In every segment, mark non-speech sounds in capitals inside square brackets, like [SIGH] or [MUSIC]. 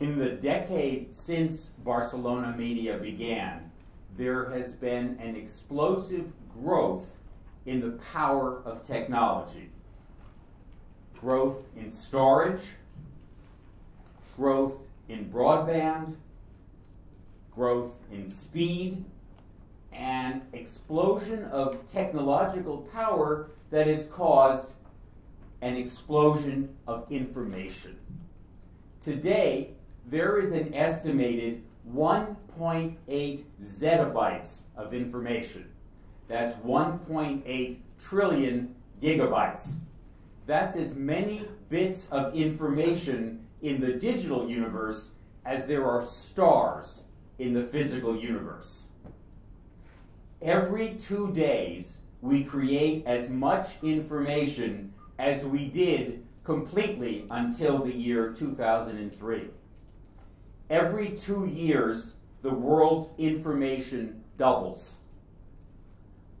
In the decade since Barcelona Media began, there has been an explosive growth in the power of technology. Growth in storage, growth in broadband, growth in speed, and explosion of technological power that has caused an explosion of information. Today, there is an estimated 1.8 zettabytes of information. That's 1.8 trillion gigabytes. That's as many bits of information in the digital universe as there are stars in the physical universe. Every two days, we create as much information as we did completely until the year 2003. Every two years, the world's information doubles.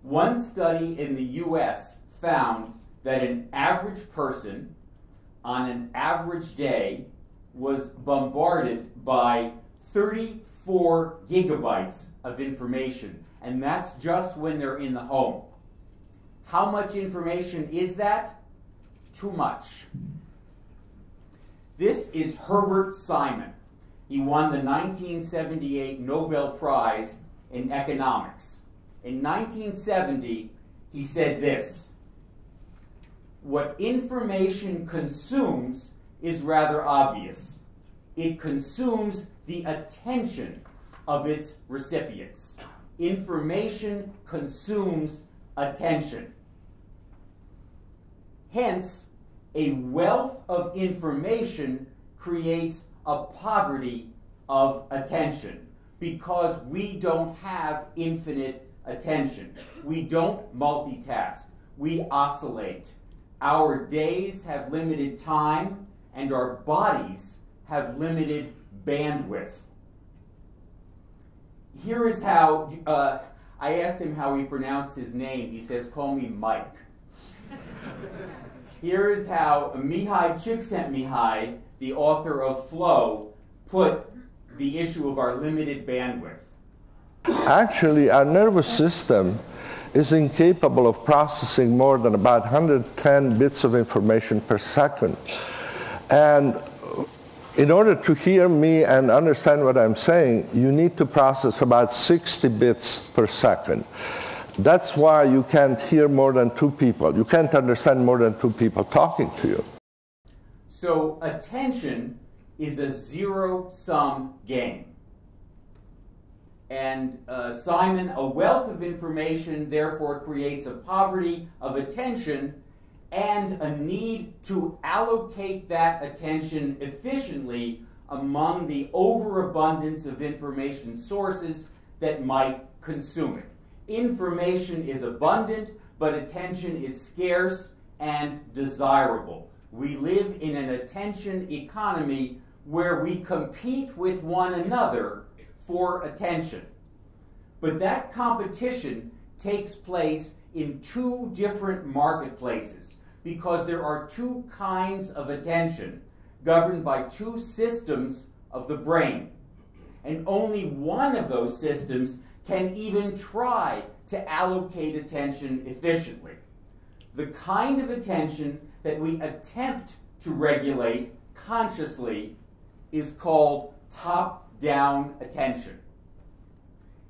One study in the US found that an average person on an average day was bombarded by 34 gigabytes of information, and that's just when they're in the home. How much information is that? Too much. This is Herbert Simon. He won the 1978 Nobel Prize in Economics. In 1970, he said this What information consumes is rather obvious. It consumes the attention of its recipients. Information consumes attention. Hence, a wealth of information creates a poverty of attention because we don't have infinite attention. We don't multitask. We oscillate. Our days have limited time and our bodies have limited bandwidth. Here is how uh, I asked him how he pronounced his name. He says, Call me Mike. [LAUGHS] Here is how Mihaly Csikszentmihalyi, the author of Flow, put the issue of our limited bandwidth. Actually, our nervous system is incapable of processing more than about 110 bits of information per second. And in order to hear me and understand what I'm saying, you need to process about 60 bits per second. That's why you can't hear more than two people. You can't understand more than two people talking to you. So attention is a zero-sum game. And uh, Simon, a wealth of information therefore creates a poverty of attention and a need to allocate that attention efficiently among the overabundance of information sources that might consume it. Information is abundant, but attention is scarce and desirable. We live in an attention economy where we compete with one another for attention. But that competition takes place in two different marketplaces because there are two kinds of attention governed by two systems of the brain. And only one of those systems can even try to allocate attention efficiently. The kind of attention that we attempt to regulate consciously is called top-down attention.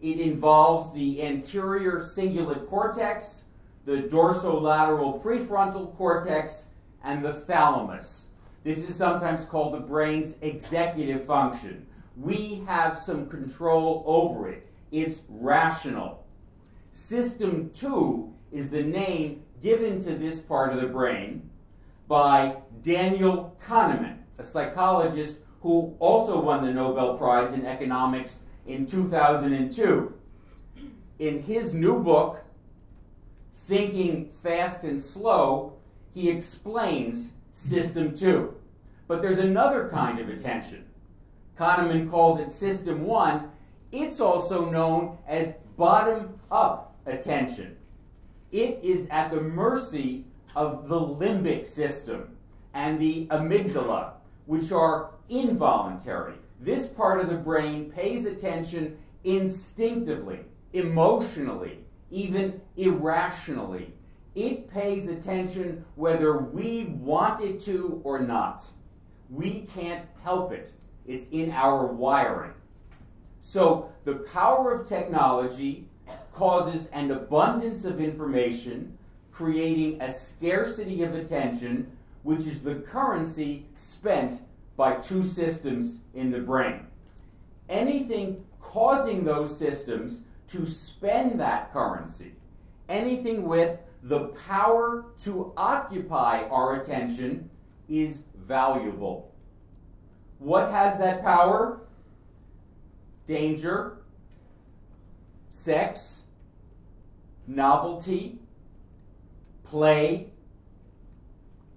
It involves the anterior cingulate cortex, the dorsolateral prefrontal cortex, and the thalamus. This is sometimes called the brain's executive function. We have some control over it. It's rational. System 2 is the name given to this part of the brain by Daniel Kahneman, a psychologist who also won the Nobel Prize in Economics in 2002. In his new book, Thinking Fast and Slow, he explains System 2. But there's another kind of attention. Kahneman calls it System 1, it's also known as bottom up attention. It is at the mercy of the limbic system and the amygdala, which are involuntary. This part of the brain pays attention instinctively, emotionally, even irrationally. It pays attention whether we want it to or not. We can't help it. It's in our wiring. So the power of technology causes an abundance of information, creating a scarcity of attention, which is the currency spent by two systems in the brain. Anything causing those systems to spend that currency, anything with the power to occupy our attention is valuable. What has that power? Danger, sex, novelty, play,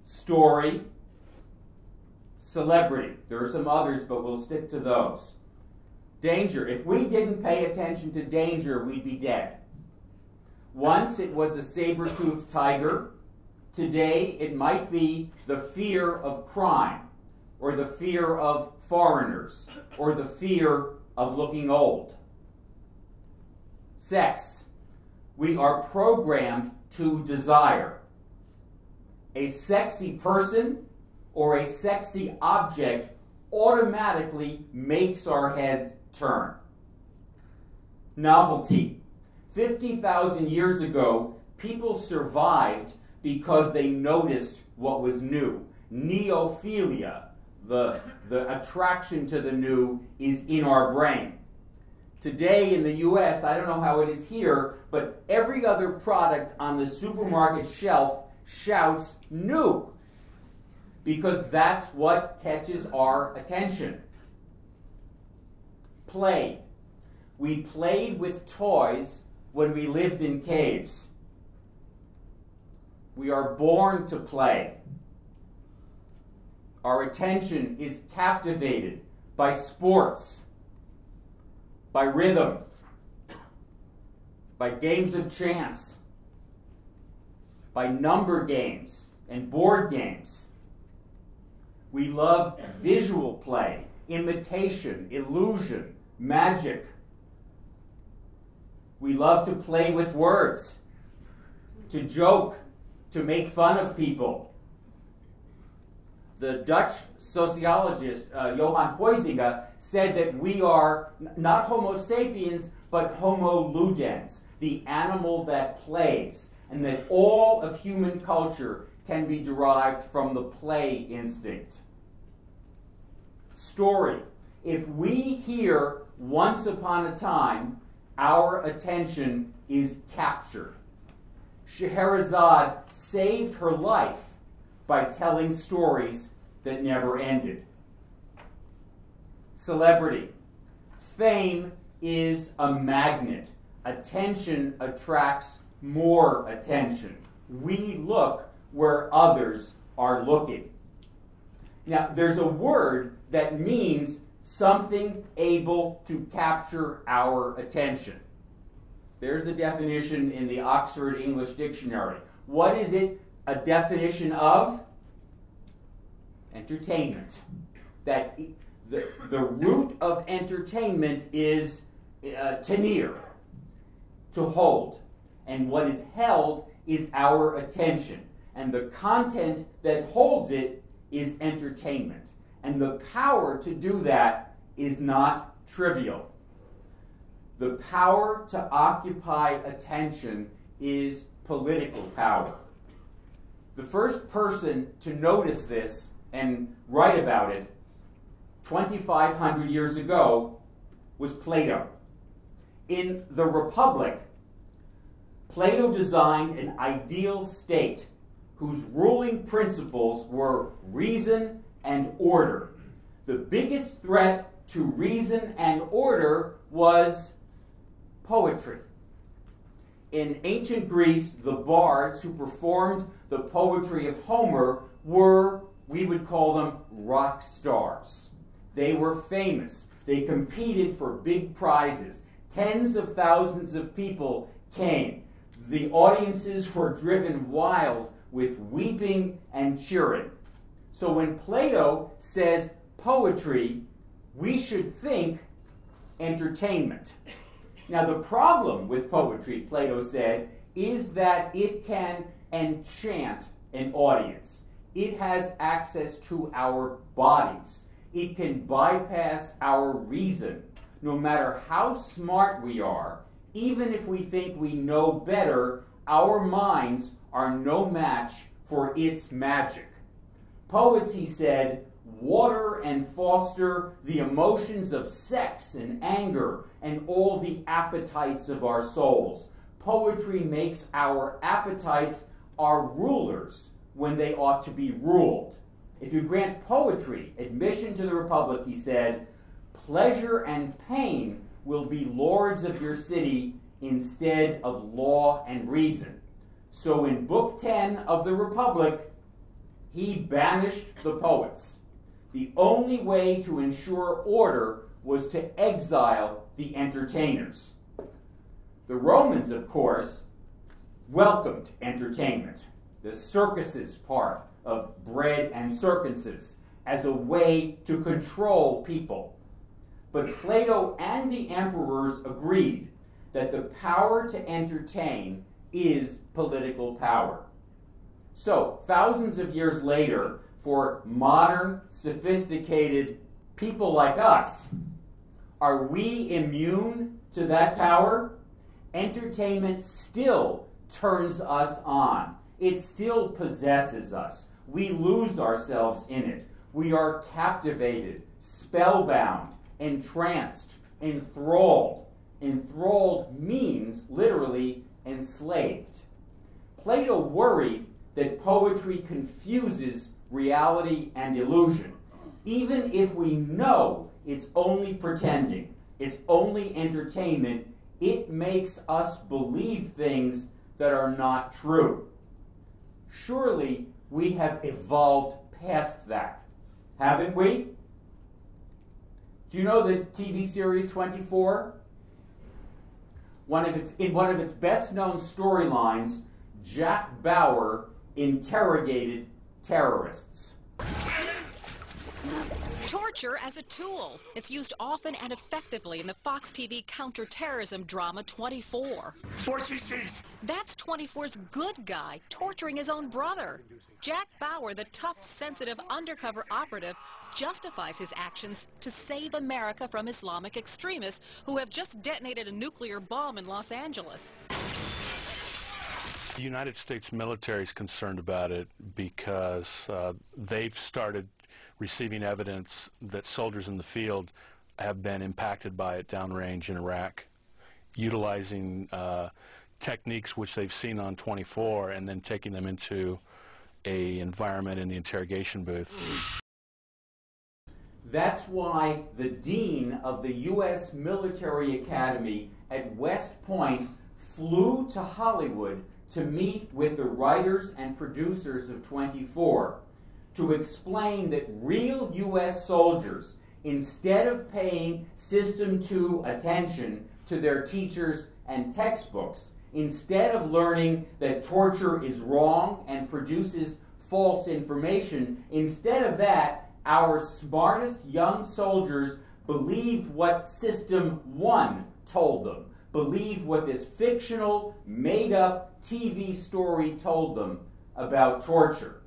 story, celebrity. There are some others, but we'll stick to those. Danger. If we didn't pay attention to danger, we'd be dead. Once it was a saber toothed tiger. Today it might be the fear of crime, or the fear of foreigners, or the fear of looking old. Sex. We are programmed to desire. A sexy person or a sexy object automatically makes our head turn. Novelty. 50,000 years ago, people survived because they noticed what was new. Neophilia, the, the attraction to the new, is in our brain. Today in the US, I don't know how it is here, but every other product on the supermarket shelf shouts new because that's what catches our attention. Play. We played with toys when we lived in caves. We are born to play. Our attention is captivated by sports, by rhythm, by games of chance, by number games and board games. We love visual play, imitation, illusion, magic. We love to play with words, to joke, to make fun of people. The Dutch sociologist uh, Johan Huizinga said that we are not Homo sapiens, but Homo ludens, the animal that plays, and that all of human culture can be derived from the play instinct. Story. If we hear once upon a time, our attention is captured. Scheherazade saved her life by telling stories that never ended. Celebrity. Fame is a magnet. Attention attracts more attention. We look where others are looking. Now, there's a word that means something able to capture our attention. There's the definition in the Oxford English Dictionary. What is it a definition of? Entertainment. That the, the root of entertainment is uh, tenir, to hold. And what is held is our attention. And the content that holds it is entertainment. And the power to do that is not trivial. The power to occupy attention is political power. The first person to notice this and write about it 2,500 years ago was Plato. In The Republic, Plato designed an ideal state whose ruling principles were reason and order. The biggest threat to reason and order was poetry. In ancient Greece, the bards who performed the poetry of Homer were, we would call them, rock stars. They were famous. They competed for big prizes. Tens of thousands of people came. The audiences were driven wild with weeping and cheering. So when Plato says poetry, we should think entertainment. Now, the problem with poetry, Plato said, is that it can enchant an audience. It has access to our bodies. It can bypass our reason. No matter how smart we are, even if we think we know better, our minds are no match for its magic. Poets, he said, water and foster the emotions of sex and anger and all the appetites of our souls. Poetry makes our appetites our rulers when they ought to be ruled. If you grant poetry admission to the Republic, he said, pleasure and pain will be lords of your city instead of law and reason. So in Book 10 of the Republic, he banished the poets. The only way to ensure order was to exile the entertainers. The Romans, of course, welcomed entertainment, the circuses part of bread and circuses, as a way to control people. But Plato and the emperors agreed that the power to entertain is political power. So, thousands of years later, for modern, sophisticated people like us, are we immune to that power? Entertainment still turns us on. It still possesses us. We lose ourselves in it. We are captivated, spellbound, entranced, enthralled. Enthralled means literally enslaved. Plato worried that poetry confuses reality and illusion, even if we know it's only pretending, it's only entertainment, it makes us believe things that are not true. Surely we have evolved past that, haven't we? Do you know the TV series 24? One of its, in one of its best known storylines, Jack Bauer interrogated terrorists. Torture as a tool. It's used often and effectively in the Fox TV counterterrorism drama 24. Four CCs. That's 24's good guy torturing his own brother. Jack Bauer, the tough, sensitive undercover operative, justifies his actions to save America from Islamic extremists who have just detonated a nuclear bomb in Los Angeles. The United States military is concerned about it because uh, they've started receiving evidence that soldiers in the field have been impacted by it downrange in Iraq, utilizing uh, techniques which they've seen on 24 and then taking them into a environment in the interrogation booth. That's why the dean of the U.S. Military Academy at West Point flew to Hollywood to meet with the writers and producers of 24 to explain that real U.S. soldiers, instead of paying System 2 attention to their teachers and textbooks, instead of learning that torture is wrong and produces false information, instead of that, our smartest young soldiers believed what System 1 told them, believed what this fictional, made up TV story told them about torture.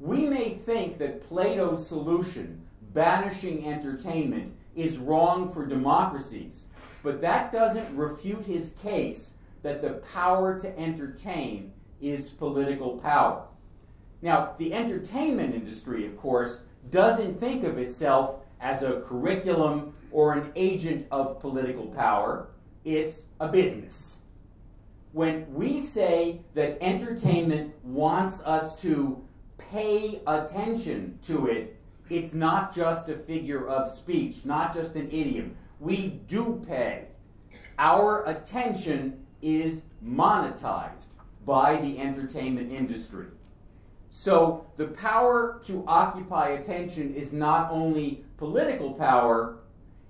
We may think that Plato's solution, banishing entertainment, is wrong for democracies, but that doesn't refute his case that the power to entertain is political power. Now, the entertainment industry, of course, doesn't think of itself as a curriculum or an agent of political power. It's a business. When we say that entertainment wants us to pay attention to it, it's not just a figure of speech, not just an idiom. We do pay. Our attention is monetized by the entertainment industry. So the power to occupy attention is not only political power,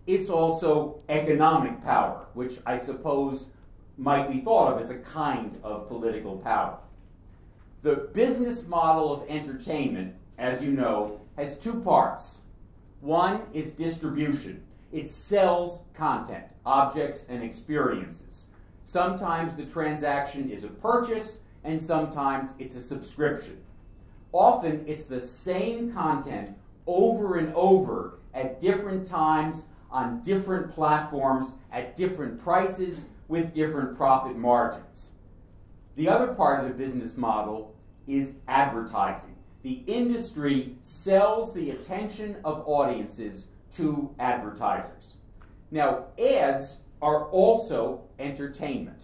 it's also economic power, which I suppose might be thought of as a kind of political power. The business model of entertainment, as you know, has two parts One is distribution. It sells content, objects, and experiences. Sometimes the transaction is a purchase, and sometimes it's a subscription. Often it's the same content over and over at different times on different platforms at different prices with different profit margins. The other part of the business model is advertising. The industry sells the attention of audiences to advertisers. Now, ads are also entertainment.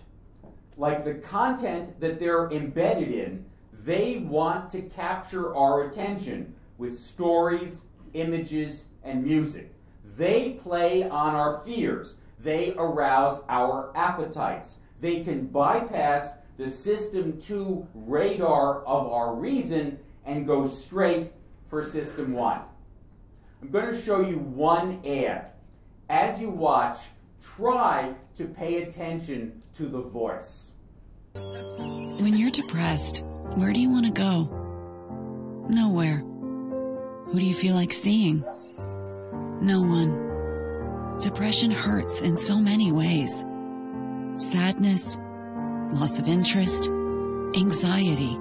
Like the content that they're embedded in, they want to capture our attention with stories, images, and music. They play on our fears. They arouse our appetites. They can bypass the system 2 radar of our reason and go straight for system 1. I'm going to show you one ad. As you watch, try to pay attention to the voice. When you're depressed, where do you want to go? Nowhere. Who do you feel like seeing? No one. Depression hurts in so many ways. Sadness, loss of interest, anxiety.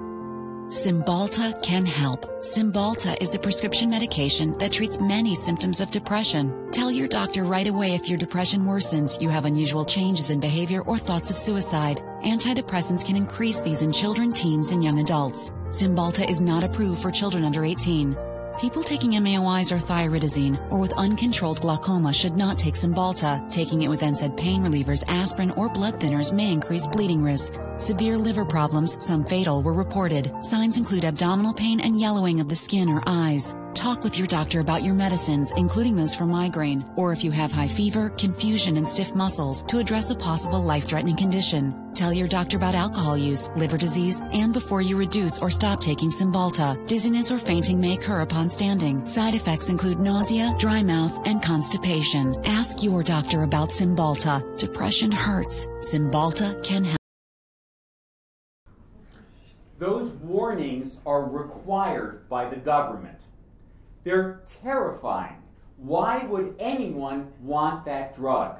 Cymbalta can help. Cymbalta is a prescription medication that treats many symptoms of depression. Tell your doctor right away if your depression worsens, you have unusual changes in behavior, or thoughts of suicide. Antidepressants can increase these in children, teens, and young adults. Cymbalta is not approved for children under 18. People taking MAOIs or thioridazine or with uncontrolled glaucoma should not take Cymbalta. Taking it with NSAID pain relievers, aspirin, or blood thinners may increase bleeding risk. Severe liver problems, some fatal, were reported. Signs include abdominal pain and yellowing of the skin or eyes. Talk with your doctor about your medicines, including those for migraine, or if you have high fever, confusion, and stiff muscles, to address a possible life-threatening condition. Tell your doctor about alcohol use, liver disease, and before you reduce or stop taking Cymbalta. Dizziness or fainting may occur upon standing. Side effects include nausea, dry mouth, and constipation. Ask your doctor about Cymbalta. Depression hurts. Cymbalta can help. Those warnings are required by the government. They're terrifying. Why would anyone want that drug?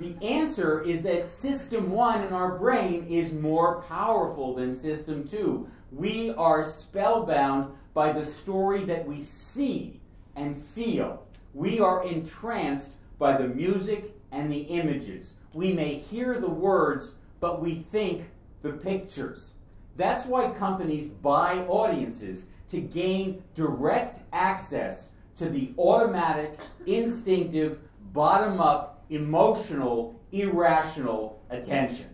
The answer is that system one in our brain is more powerful than system two. We are spellbound by the story that we see and feel. We are entranced by the music and the images. We may hear the words, but we think the pictures. That's why companies buy audiences to gain direct access to the automatic, instinctive, bottom up, emotional, irrational attention.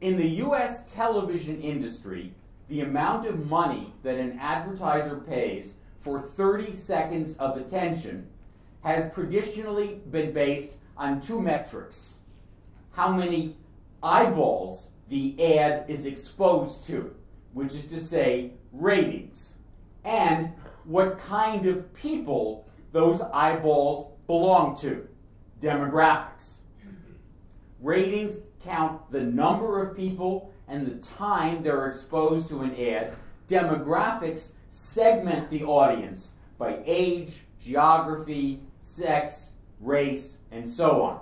In the US television industry, the amount of money that an advertiser pays for 30 seconds of attention has traditionally been based on two metrics how many eyeballs the ad is exposed to, which is to say, ratings, and what kind of people those eyeballs belong to, demographics. Ratings count the number of people and the time they're exposed to an ad. Demographics segment the audience by age, geography, sex, race, and so on.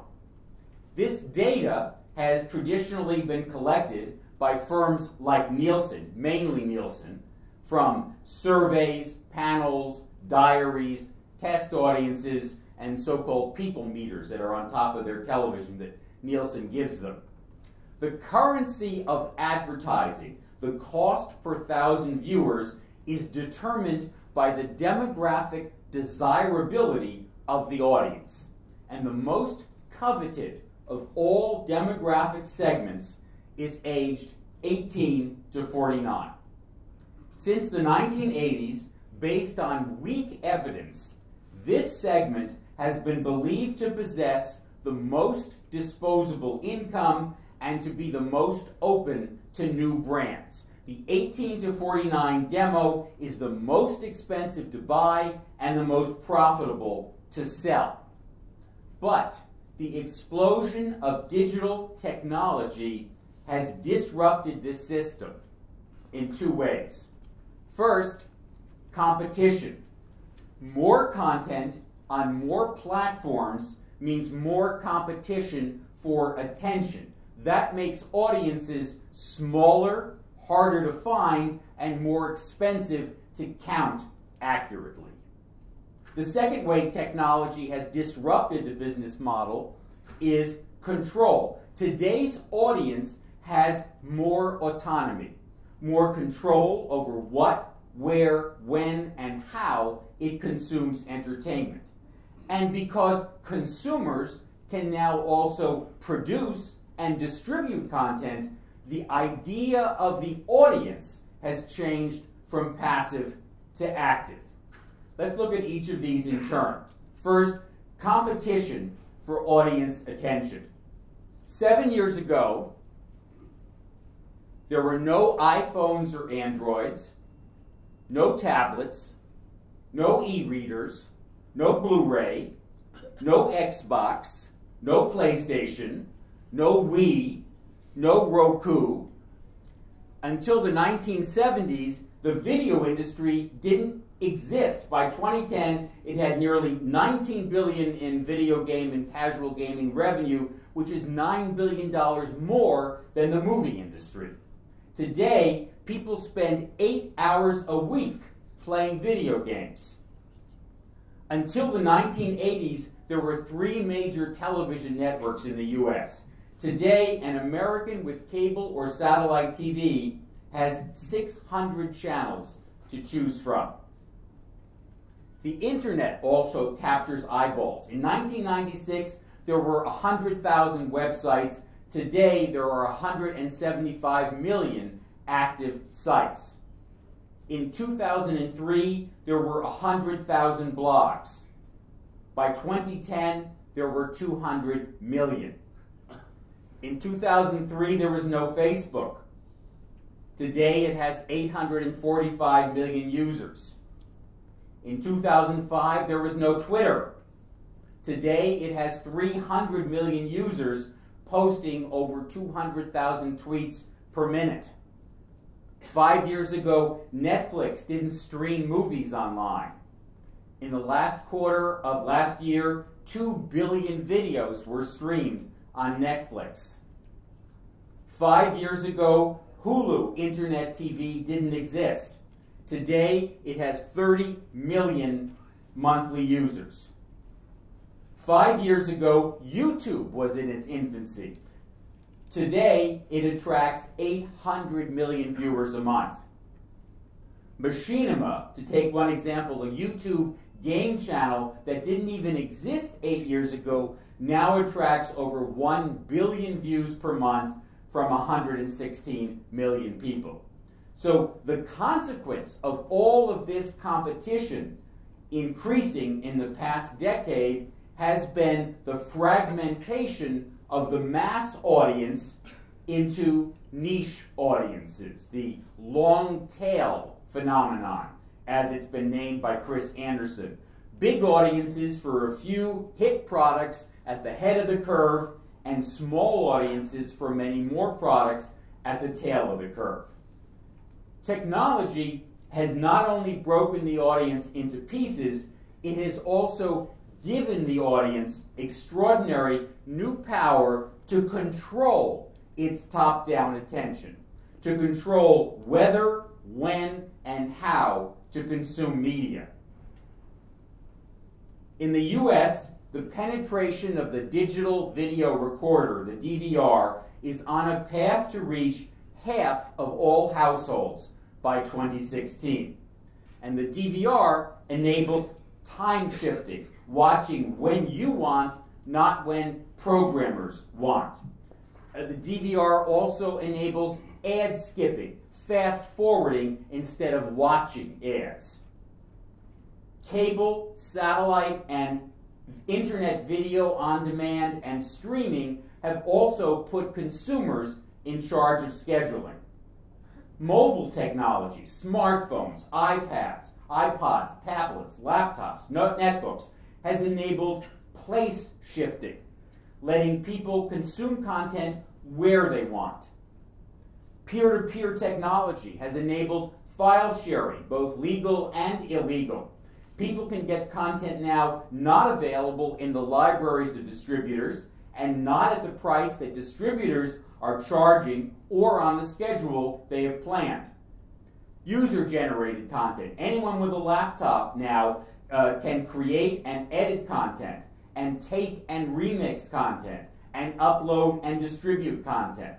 This data has traditionally been collected by firms like Nielsen, mainly Nielsen, from surveys, panels, diaries, test audiences, and so-called people meters that are on top of their television that Nielsen gives them. The currency of advertising, the cost per thousand viewers, is determined by the demographic desirability of the audience. And the most coveted of all demographic segments is aged 18 to 49. Since the 1980s, based on weak evidence, this segment has been believed to possess the most disposable income and to be the most open to new brands. The 18 to 49 demo is the most expensive to buy and the most profitable to sell. But the explosion of digital technology has disrupted this system in two ways. First, competition. More content on more platforms means more competition for attention. That makes audiences smaller, harder to find, and more expensive to count accurately. The second way technology has disrupted the business model is control. Today's audience has more autonomy, more control over what, where, when, and how it consumes entertainment. And because consumers can now also produce and distribute content, the idea of the audience has changed from passive to active. Let's look at each of these in turn. First, competition for audience attention. Seven years ago, there were no iPhones or Androids, no tablets, no e readers, no Blu ray, no Xbox, no PlayStation, no Wii, no Roku. Until the 1970s, the video industry didn't exist. By 2010, it had nearly 19 billion in video game and casual gaming revenue, which is 9 billion dollars more than the movie industry. Today, people spend 8 hours a week playing video games. Until the 1980s, there were three major television networks in the US. Today, an American with cable or satellite TV has 600 channels to choose from. The internet also captures eyeballs. In 1996, there were 100,000 websites. Today, there are 175 million active sites. In 2003, there were 100,000 blogs. By 2010, there were 200 million. In 2003, there was no Facebook. Today, it has 845 million users. In 2005, there was no Twitter. Today, it has 300 million users posting over 200,000 tweets per minute. Five years ago, Netflix didn't stream movies online. In the last quarter of last year, 2 billion videos were streamed on Netflix. Five years ago, Hulu Internet TV didn't exist. Today, it has 30 million monthly users. Five years ago, YouTube was in its infancy. Today, it attracts 800 million viewers a month. Machinima, to take one example, a YouTube game channel that didn't even exist eight years ago, now attracts over 1 billion views per month from 116 million people. So the consequence of all of this competition increasing in the past decade has been the fragmentation of the mass audience into niche audiences, the long tail phenomenon, as it's been named by Chris Anderson. Big audiences for a few hit products at the head of the curve, and small audiences for many more products at the tail of the curve. Technology has not only broken the audience into pieces, it has also given the audience extraordinary new power to control its top down attention, to control whether, when, and how to consume media. In the US, the penetration of the digital video recorder, the DVR, is on a path to reach half of all households by 2016. And the DVR enables time shifting, watching when you want, not when programmers want. Uh, the DVR also enables ad skipping, fast forwarding instead of watching ads. Cable, satellite, and internet video on demand and streaming have also put consumers in charge of scheduling. Mobile technology, smartphones, iPads, iPods, tablets, laptops, netbooks has enabled place shifting, letting people consume content where they want. Peer to peer technology has enabled file sharing, both legal and illegal. People can get content now not available in the libraries of distributors and not at the price that distributors are charging or on the schedule they have planned. User generated content. Anyone with a laptop now uh, can create and edit content and take and remix content and upload and distribute content.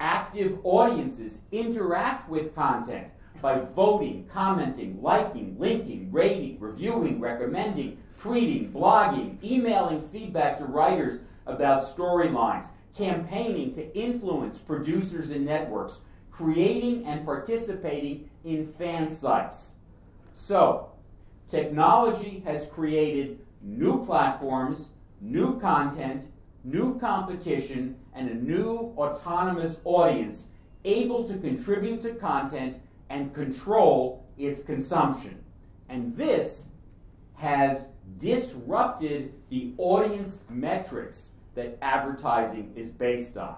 Active audiences interact with content by voting, commenting, liking, linking, rating, reviewing, recommending, tweeting, blogging, emailing feedback to writers about storylines, campaigning to influence producers and networks, creating and participating in fan sites. So, technology has created new platforms, new content, new competition, and a new autonomous audience able to contribute to content and control its consumption. And this has disrupted the audience metrics that advertising is based on.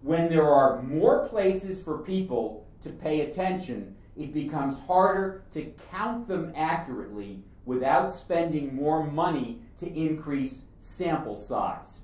When there are more places for people to pay attention, it becomes harder to count them accurately without spending more money to increase sample size.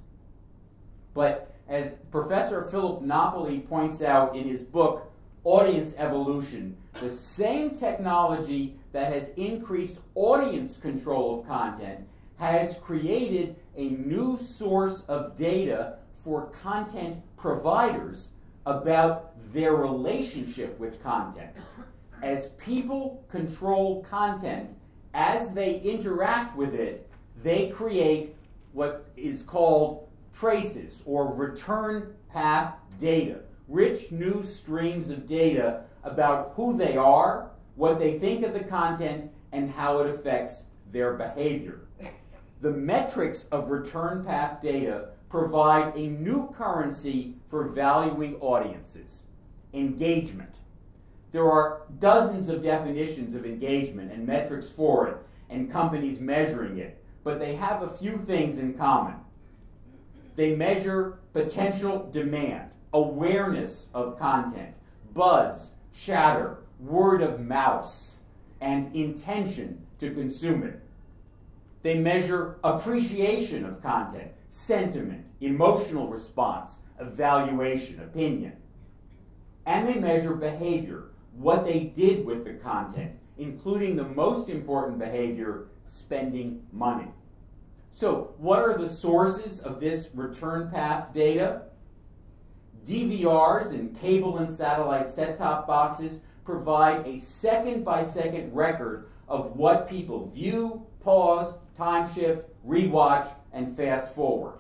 But as Professor Philip Napoli points out in his book, Audience Evolution, the same technology that has increased audience control of content has created a new source of data for content providers about their relationship with content. As people control content, as they interact with it, they create what is called traces or return path data, rich new streams of data about who they are, what they think of the content, and how it affects their behavior. The metrics of return path data provide a new currency for valuing audiences engagement. There are dozens of definitions of engagement and metrics for it, and companies measuring it, but they have a few things in common. They measure potential demand, awareness of content, buzz, chatter, word of mouth, and intention to consume it. They measure appreciation of content, sentiment, emotional response, evaluation, opinion. And they measure behavior, what they did with the content, including the most important behavior, spending money. So, what are the sources of this return path data? DVRs and cable and satellite set top boxes provide a second by second record of what people view, pause, time shift, rewatch, and fast forward.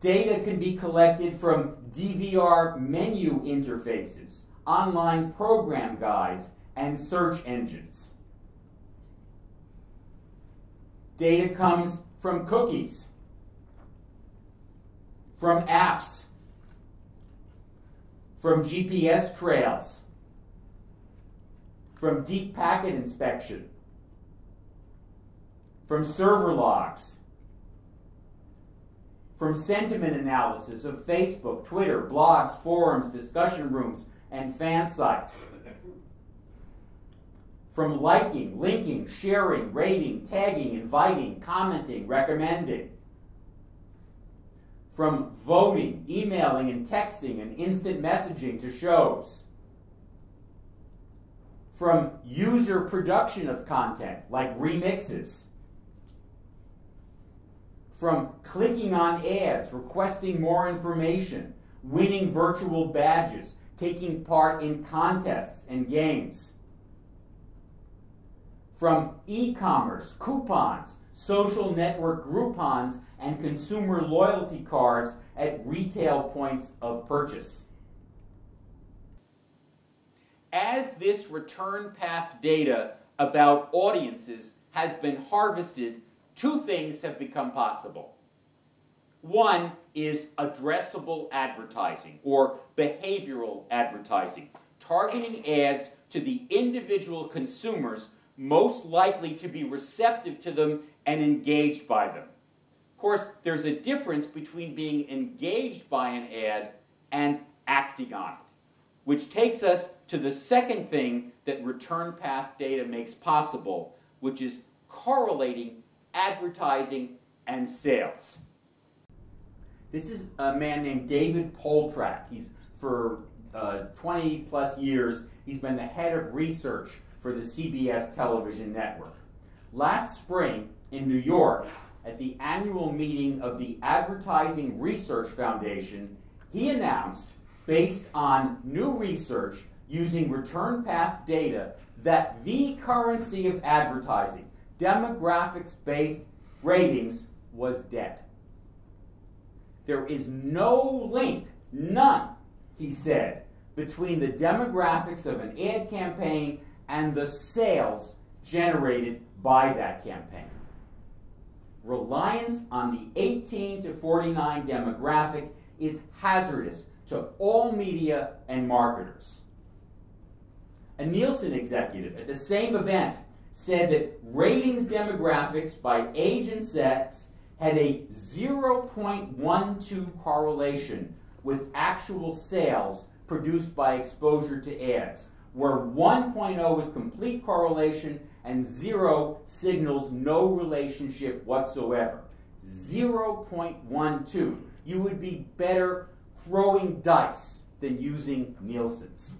Data can be collected from DVR menu interfaces, online program guides, and search engines. Data comes from cookies, from apps, from GPS trails, from deep packet inspection, from server logs, from sentiment analysis of Facebook, Twitter, blogs, forums, discussion rooms, and fan sites. From liking, linking, sharing, rating, tagging, inviting, commenting, recommending. From voting, emailing, and texting, and instant messaging to shows. From user production of content, like remixes from clicking on ads, requesting more information, winning virtual badges, taking part in contests and games. From e commerce, coupons, social network Groupons, and consumer loyalty cards at retail points of purchase. As this return path data about audiences has been harvested two things have become possible. One is addressable advertising or behavioral advertising, targeting ads to the individual consumers most likely to be receptive to them and engaged by them. Of course, there's a difference between being engaged by an ad and acting on it, which takes us to the second thing that return path data makes possible, which is correlating advertising and sales. This is a man named David Poltrack. He's for uh, 20 plus years, he's been the head of research for the CBS television network. Last spring in New York, at the annual meeting of the Advertising Research Foundation, he announced, based on new research using return path data, that the currency of advertising, demographics based ratings, was dead. There is no link, none, he said, between the demographics of an ad campaign and the sales generated by that campaign. Reliance on the 18 to 49 demographic is hazardous to all media and marketers. A Nielsen executive at the same event said that ratings demographics by age and sex had a 0.12 correlation with actual sales produced by exposure to ads, where 1.0 is complete correlation and 0 signals no relationship whatsoever. 0.12. You would be better throwing dice than using Nielsen's.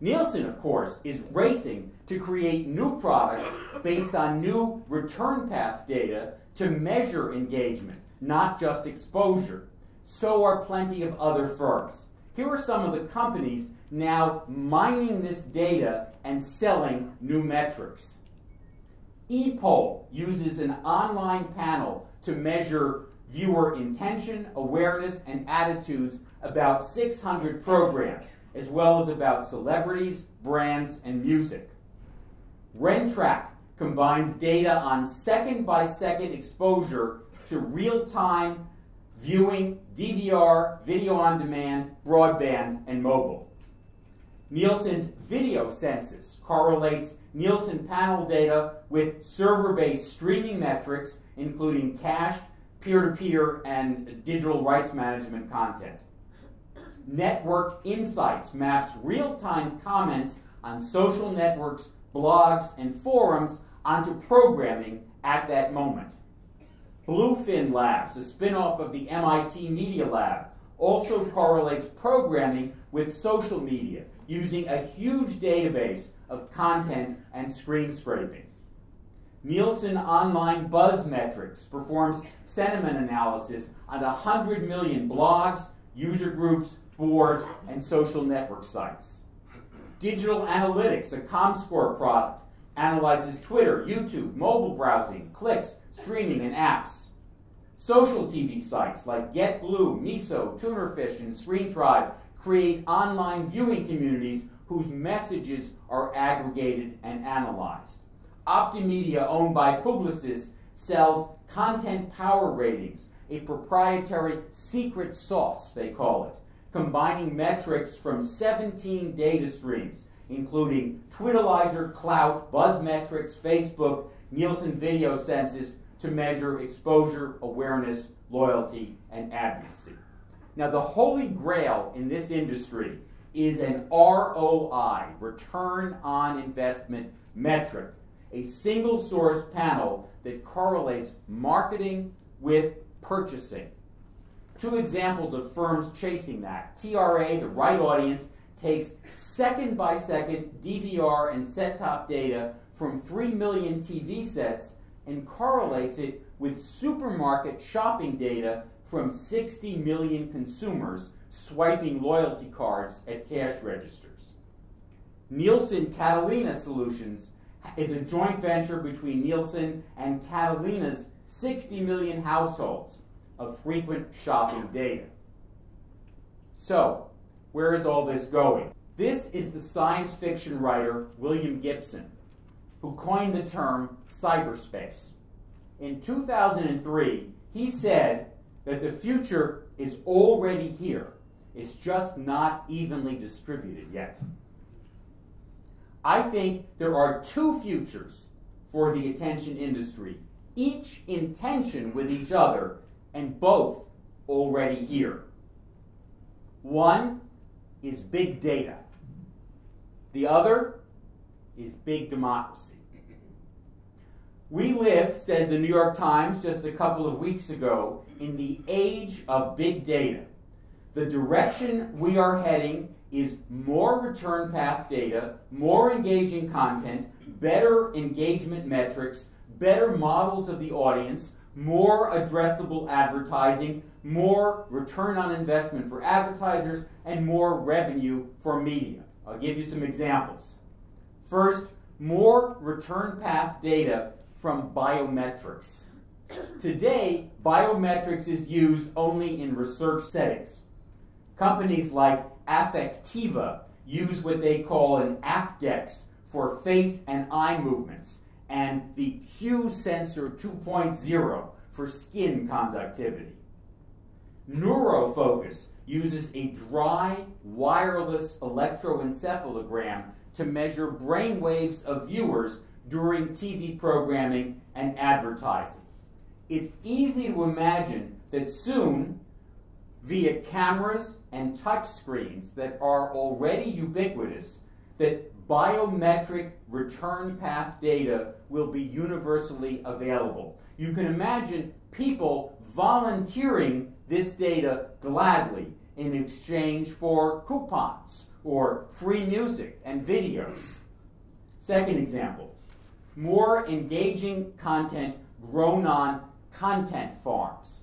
Nielsen, of course, is racing to create new products based on new return path data to measure engagement, not just exposure. So are plenty of other firms. Here are some of the companies now mining this data and selling new metrics. ePoll uses an online panel to measure viewer intention, awareness, and attitudes about 600 programs, as well as about celebrities, brands, and music. Rentrak combines data on second by second exposure to real time viewing, DVR, video on demand, broadband, and mobile. Nielsen's video census correlates Nielsen panel data with server based streaming metrics, including cached, peer to peer, and digital rights management content. Network Insights maps real time comments on social networks, blogs, and forums onto programming at that moment. Bluefin Labs, a spin-off of the MIT Media Lab, also correlates programming with social media using a huge database of content and screen scraping. Nielsen Online Buzz Metrics performs sentiment analysis on 100 million blogs, user groups, boards, and social network sites. Digital Analytics, a ComScore product, analyzes Twitter, YouTube, mobile browsing, clicks, streaming, and apps. Social TV sites like GetGlue, Miso, Tunerfish, and ScreenTribe create online viewing communities whose messages are aggregated and analyzed. Optimedia, owned by Publicis, sells content power ratings, a proprietary secret sauce, they call it, combining metrics from 17 data streams including Twitalyzer, Klout, Buzzmetrics, Facebook, Nielsen Video Census to measure exposure, awareness, loyalty, and advocacy. Now, the holy grail in this industry is an ROI, return on investment metric, a single source panel that correlates marketing with purchasing. Two examples of firms chasing that TRA, the right audience, takes second by second DVR and set top data from 3 million TV sets and correlates it with supermarket shopping data from 60 million consumers swiping loyalty cards at cash registers. Nielsen Catalina Solutions is a joint venture between Nielsen and Catalina's 60 million households of frequent shopping data. So, where is all this going? This is the science fiction writer William Gibson, who coined the term cyberspace. In 2003, he said that the future is already here. It's just not evenly distributed yet. I think there are two futures for the attention industry, each in tension with each other, and both already here. One is big data. The other is big democracy. We live, says the New York Times just a couple of weeks ago, in the age of big data. The direction we are heading is more return path data, more engaging content, better engagement metrics, better models of the audience, more addressable advertising, more return on investment for advertisers, and more revenue for media. I'll give you some examples. First, more return path data from biometrics. Today, biometrics is used only in research settings. Companies like Affectiva use what they call an Affdex for face and eye movements, and the Q sensor 2.0 for skin conductivity. Neurofocus uses a dry, wireless electroencephalogram to measure brain waves of viewers during TV programming and advertising. It's easy to imagine that soon, via cameras and touch screens that are already ubiquitous, that biometric return path data will be universally available. You can imagine people volunteering this data gladly in exchange for coupons or free music and videos. Second example, more engaging content grown on content farms.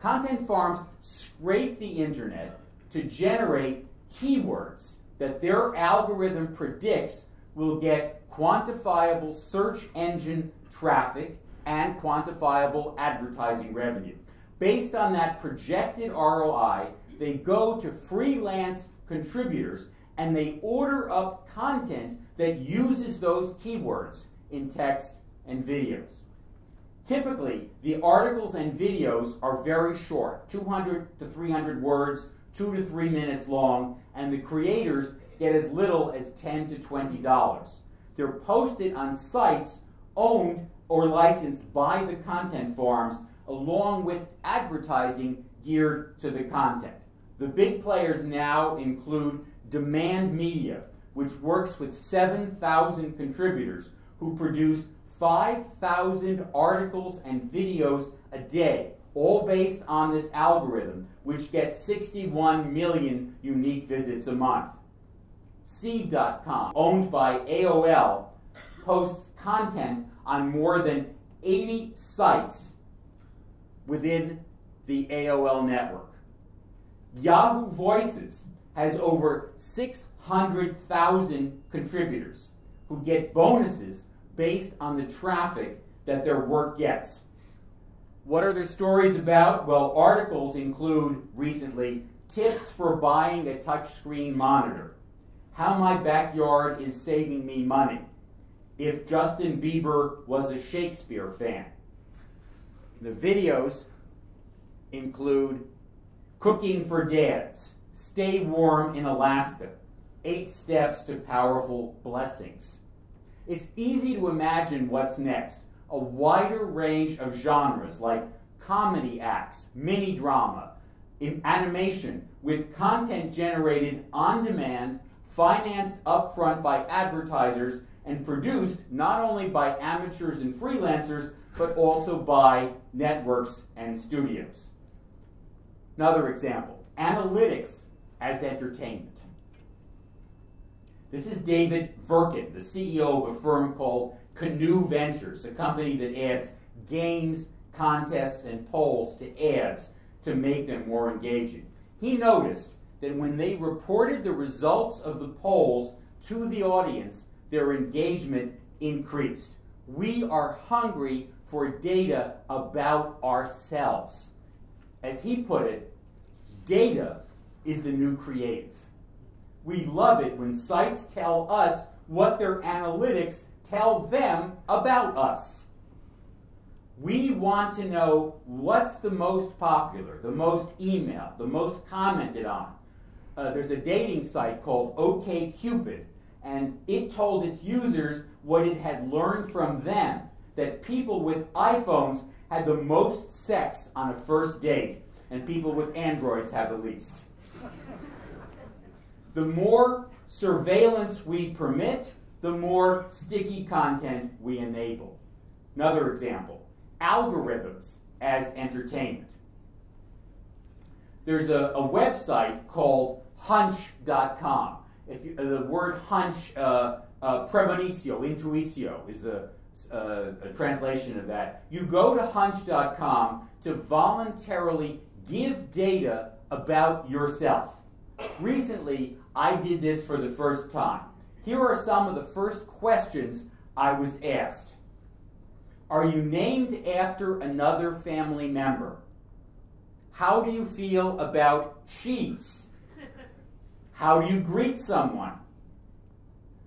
Content farms scrape the internet to generate keywords that their algorithm predicts will get quantifiable search engine traffic and quantifiable advertising revenue. Based on that projected ROI, they go to freelance contributors and they order up content that uses those keywords in text and videos. Typically, the articles and videos are very short, 200 to 300 words, two to three minutes long, and the creators get as little as 10 to $20. They're posted on sites owned or licensed by the content farms, along with advertising geared to the content. The big players now include Demand Media, which works with 7,000 contributors who produce 5,000 articles and videos a day, all based on this algorithm, which gets 61 million unique visits a month. Seed.com, owned by AOL, posts content on more than 80 sites within the AOL network. Yahoo Voices has over 600,000 contributors who get bonuses based on the traffic that their work gets. What are the stories about? Well, articles include recently tips for buying a touchscreen monitor, how my backyard is saving me money, if Justin Bieber was a Shakespeare fan. The videos include cooking for dads, stay warm in Alaska, eight steps to powerful blessings. It's easy to imagine what's next. A wider range of genres like comedy acts, mini drama, animation, with content generated on demand, financed upfront by advertisers, and produced not only by amateurs and freelancers, but also by networks and studios. Another example analytics as entertainment. This is David Verklin, the CEO of a firm called Canoe Ventures, a company that adds games, contests, and polls to ads to make them more engaging. He noticed that when they reported the results of the polls to the audience, their engagement increased. We are hungry for data about ourselves. As he put it, data is the new creative. We love it when sites tell us what their analytics tell them about us. We want to know what's the most popular, the most emailed, the most commented on. Uh, there's a dating site called OKCupid, and it told its users what it had learned from them that people with iPhones had the most sex on a first date, and people with Androids have the least the more surveillance we permit, the more sticky content we enable. Another example algorithms as entertainment. There's a, a website called hunch.com. If you, uh, the word hunch, uh, uh, premonicio, intuicio is the uh, translation of that. You go to hunch.com to voluntarily give data about yourself. Recently, I did this for the first time. Here are some of the first questions I was asked. Are you named after another family member? How do you feel about cheese? How do you greet someone?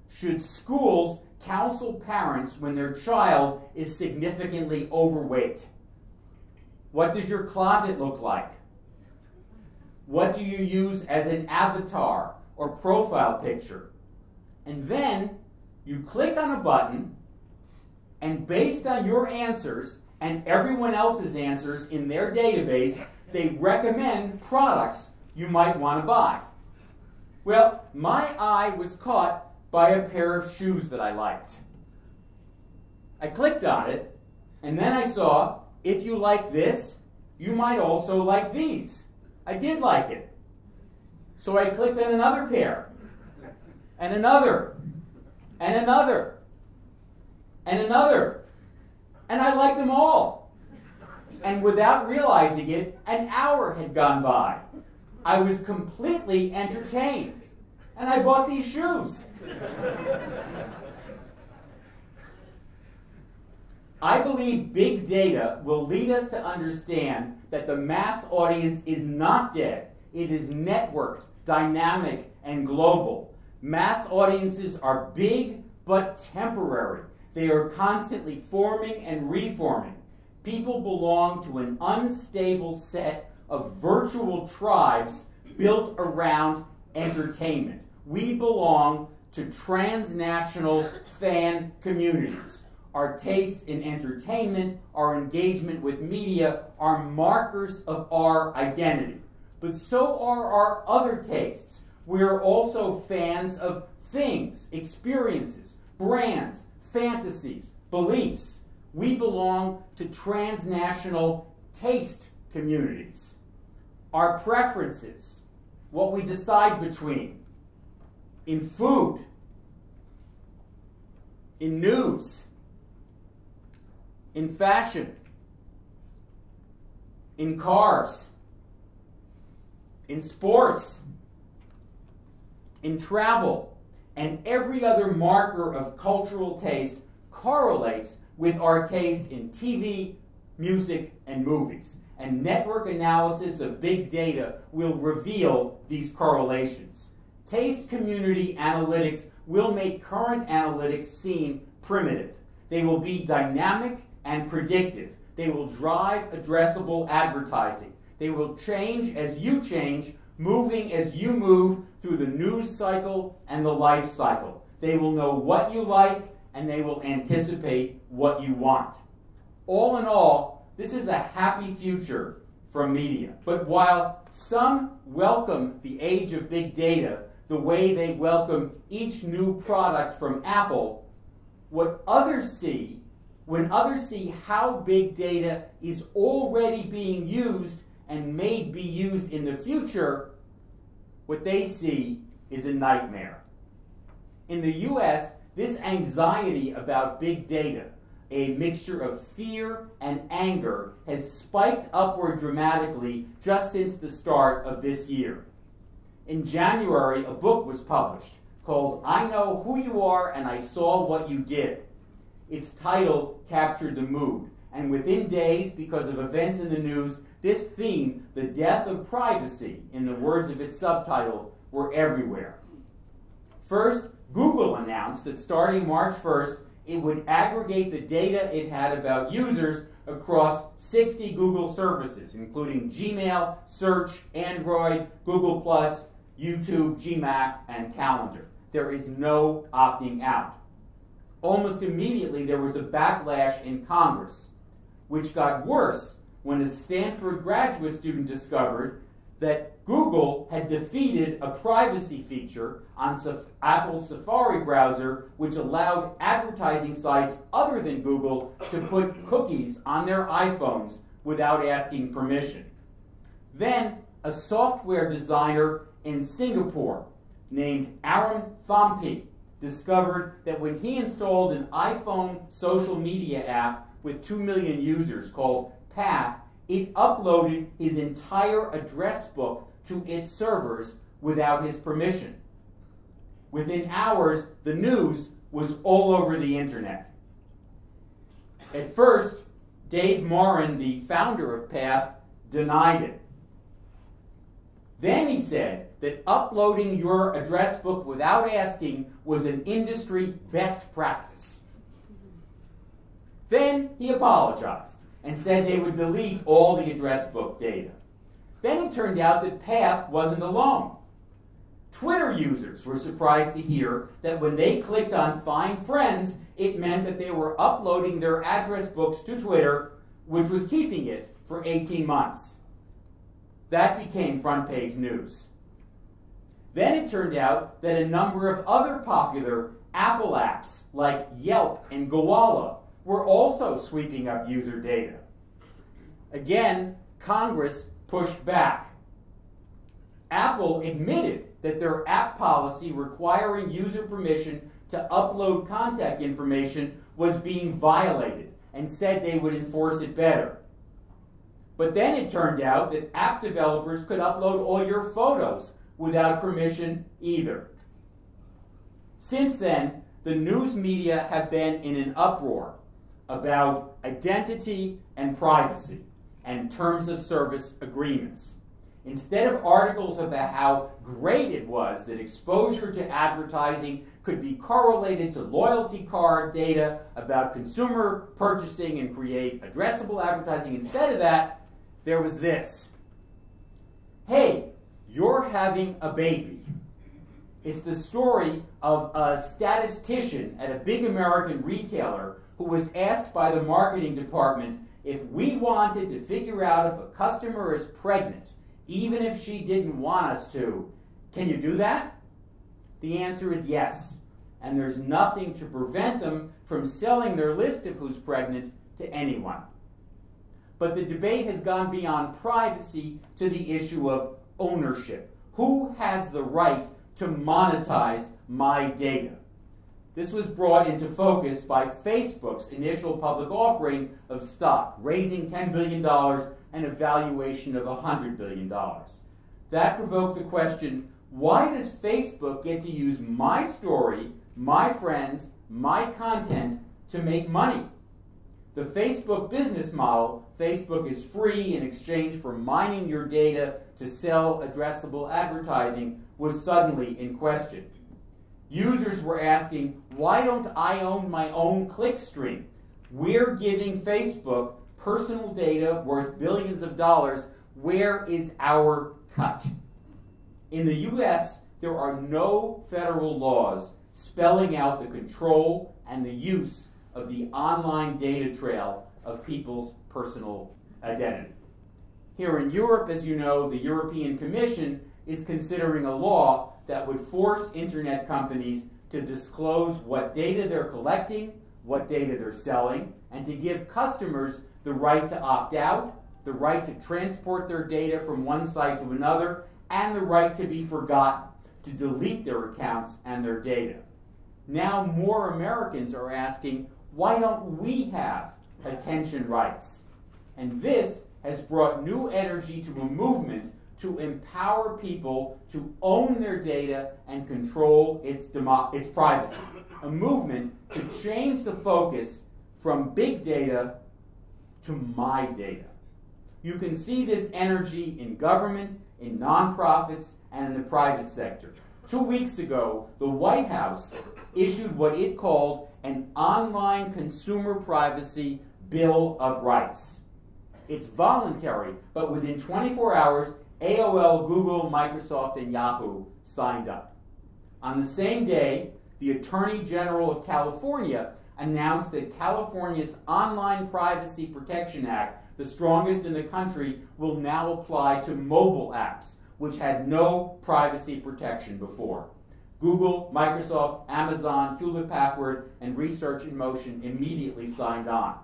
Should schools counsel parents when their child is significantly overweight? What does your closet look like? What do you use as an avatar or profile picture? And then you click on a button, and based on your answers and everyone else's answers in their database, they recommend products you might want to buy. Well, my eye was caught by a pair of shoes that I liked. I clicked on it, and then I saw if you like this, you might also like these. I did like it. So I clicked on another pair, and another, and another, and another. And I liked them all. And without realizing it, an hour had gone by. I was completely entertained. And I bought these shoes. I believe big data will lead us to understand that the mass audience is not dead. It is networked, dynamic, and global. Mass audiences are big but temporary. They are constantly forming and reforming. People belong to an unstable set of virtual tribes built around entertainment. We belong to transnational fan communities. Our tastes in entertainment, our engagement with media are markers of our identity. But so are our other tastes. We are also fans of things, experiences, brands, fantasies, beliefs. We belong to transnational taste communities. Our preferences, what we decide between, in food, in news, in fashion, in cars, in sports, in travel, and every other marker of cultural taste correlates with our taste in TV, music, and movies. And network analysis of big data will reveal these correlations. Taste community analytics will make current analytics seem primitive. They will be dynamic and predictive. They will drive addressable advertising. They will change as you change, moving as you move through the news cycle and the life cycle. They will know what you like and they will anticipate what you want. All in all, this is a happy future from media. But while some welcome the age of big data, the way they welcome each new product from Apple, what others see, when others see how big data is already being used and may be used in the future, what they see is a nightmare. In the US, this anxiety about big data, a mixture of fear and anger, has spiked upward dramatically just since the start of this year. In January, a book was published called I Know Who You Are and I Saw What You Did. Its title captured the mood, and within days, because of events in the news, this theme, the death of privacy, in the words of its subtitle, were everywhere. First, Google announced that starting March 1st, it would aggregate the data it had about users across 60 Google services, including Gmail, Search, Android, Google, YouTube, Gmail, and Calendar. There is no opting out. Almost immediately, there was a backlash in Congress, which got worse when a Stanford graduate student discovered that Google had defeated a privacy feature on Apple's Safari browser, which allowed advertising sites other than Google to put cookies on their iPhones without asking permission. Then, a software designer in Singapore named Arun Thampi discovered that when he installed an iPhone social media app with 2 million users called Path, it uploaded his entire address book to its servers without his permission. Within hours, the news was all over the internet. At first, Dave Morin, the founder of Path, denied it. Then he said that uploading your address book without asking was an industry best practice. Then he apologized and said they would delete all the address book data. Then it turned out that Path wasn't alone. Twitter users were surprised to hear that when they clicked on Find Friends, it meant that they were uploading their address books to Twitter, which was keeping it for 18 months. That became front page news. Then it turned out that a number of other popular Apple apps like Yelp and Gowalla were also sweeping up user data. Again, Congress pushed back. Apple admitted that their app policy requiring user permission to upload contact information was being violated and said they would enforce it better. But then it turned out that app developers could upload all your photos without permission either. Since then, the news media have been in an uproar about identity and privacy and terms of service agreements. Instead of articles about how great it was that exposure to advertising could be correlated to loyalty card data about consumer purchasing and create addressable advertising, instead of that, there was this Hey, you're having a baby. It's the story of a statistician at a big American retailer who was asked by the marketing department if we wanted to figure out if a customer is pregnant, even if she didn't want us to. Can you do that? The answer is yes. And there's nothing to prevent them from selling their list of who's pregnant to anyone. But the debate has gone beyond privacy to the issue of ownership. Who has the right to monetize my data? This was brought into focus by Facebook's initial public offering of stock, raising $10 billion and a valuation of $100 billion. That provoked the question why does Facebook get to use my story, my friends, my content to make money? The Facebook business model, Facebook is free in exchange for mining your data to sell addressable advertising, was suddenly in question. Users were asking, why don't I own my own clickstream? We're giving Facebook personal data worth billions of dollars. Where is our cut? In the US, there are no federal laws spelling out the control and the use of the online data trail of people's personal identity. Here in Europe, as you know, the European Commission is considering a law that would force internet companies to disclose what data they're collecting, what data they're selling, and to give customers the right to opt out, the right to transport their data from one site to another, and the right to be forgotten, to delete their accounts and their data. Now more Americans are asking, why don't we have attention rights? And this has brought new energy to a movement to empower people to own their data and control its, demo- its privacy. A movement to change the focus from big data to my data. You can see this energy in government, in nonprofits, and in the private sector. Two weeks ago, the White House issued what it called an Online Consumer Privacy Bill of Rights. It's voluntary, but within 24 hours, AOL, Google, Microsoft, and Yahoo signed up. On the same day, the Attorney General of California announced that California's Online Privacy Protection Act, the strongest in the country, will now apply to mobile apps, which had no privacy protection before. Google, Microsoft, Amazon, Hewlett Packard, and Research in Motion immediately signed on.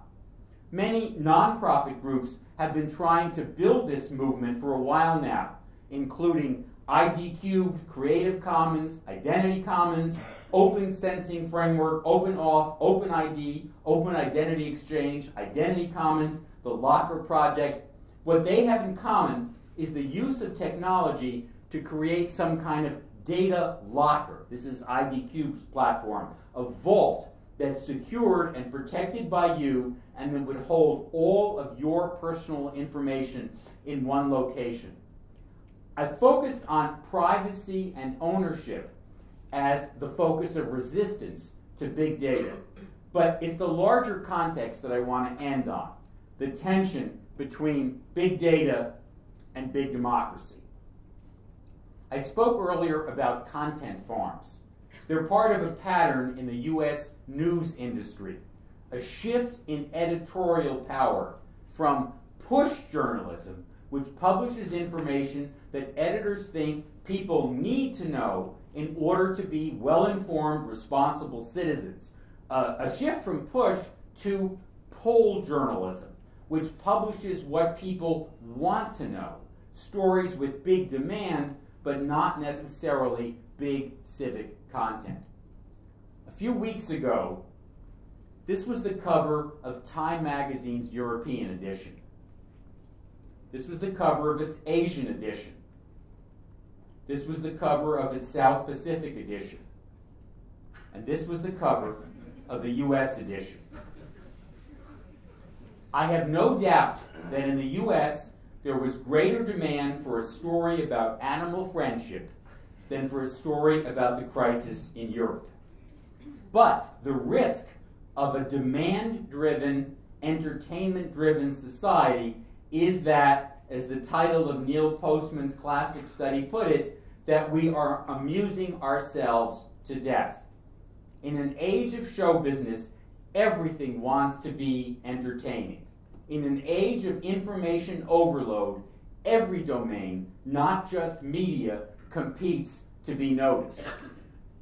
Many nonprofit groups have been trying to build this movement for a while now, including ID Cubed, Creative Commons, Identity Commons, Open Sensing Framework, Open OpenID, Open ID, Open Identity Exchange, Identity Commons, the Locker Project. What they have in common is the use of technology to create some kind of data locker. This is ID Cube's platform, a vault that's secured and protected by you and that would hold all of your personal information in one location. I focused on privacy and ownership as the focus of resistance to big data. But it's the larger context that I want to end on the tension between big data and big democracy. I spoke earlier about content farms. They're part of a pattern in the U.S. news industry, a shift in editorial power from push journalism, which publishes information that editors think people need to know in order to be well informed, responsible citizens. Uh, a shift from push to pull journalism, which publishes what people want to know stories with big demand but not necessarily big civic content. A few weeks ago, this was the cover of Time Magazine's European edition. This was the cover of its Asian edition. This was the cover of its South Pacific edition. And this was the cover of the US edition. I have no doubt that in the US, there was greater demand for a story about animal friendship than for a story about the crisis in Europe. But the risk of a demand driven, entertainment driven society is that, as the title of Neil Postman's classic study put it, that we are amusing ourselves to death. In an age of show business, everything wants to be entertaining. In an age of information overload, every domain, not just media, competes to be noticed.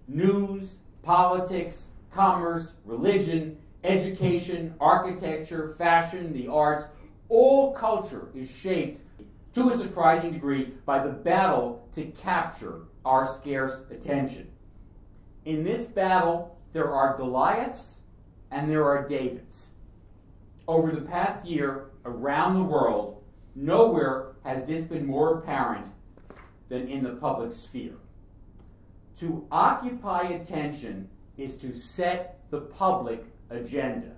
News, politics, commerce, religion, education, architecture, fashion, the arts, all culture is shaped to a surprising degree by the battle to capture our scarce attention. In this battle, there are Goliaths and there are Davids over the past year around the world, nowhere has this been more apparent than in the public sphere. To occupy attention is to set the public agenda,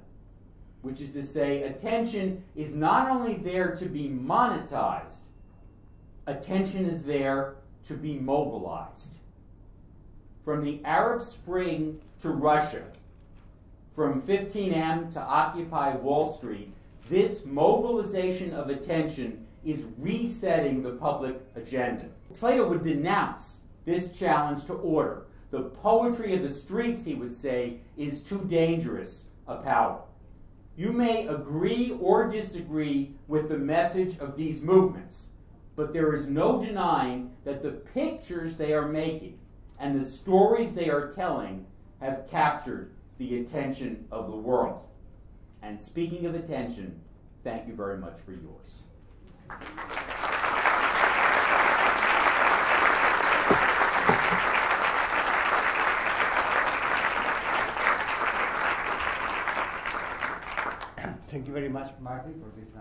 which is to say, attention is not only there to be monetized, attention is there to be mobilized. From the Arab Spring to Russia, from 15M to Occupy Wall Street, this mobilization of attention is resetting the public agenda. Plato would denounce this challenge to order. The poetry of the streets, he would say, is too dangerous a power. You may agree or disagree with the message of these movements, but there is no denying that the pictures they are making and the stories they are telling have captured the attention of the world. And speaking of attention, thank you very much for yours. Thank you very much, Marty, for this